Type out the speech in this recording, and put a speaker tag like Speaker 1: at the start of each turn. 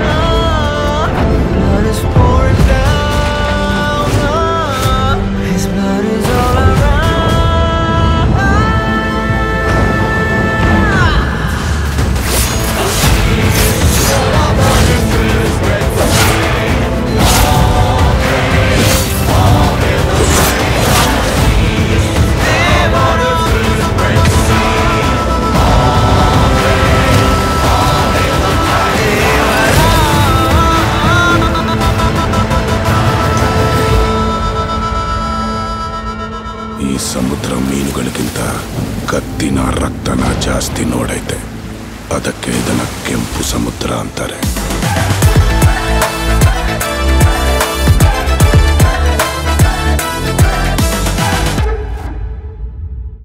Speaker 1: No. ಸಮುದ್ರ ಮೀನುಗಳಿಗಿಂತ ಕತ್ತಿನ ರಕ್ತನ ಜಾಸ್ತಿ ನೋಡೈತೆ. ಅದಕ್ಕೆ ಇದನ್ನ ಕೆಂಪು ಸಮುದ್ರ ಅಂತಾರೆ.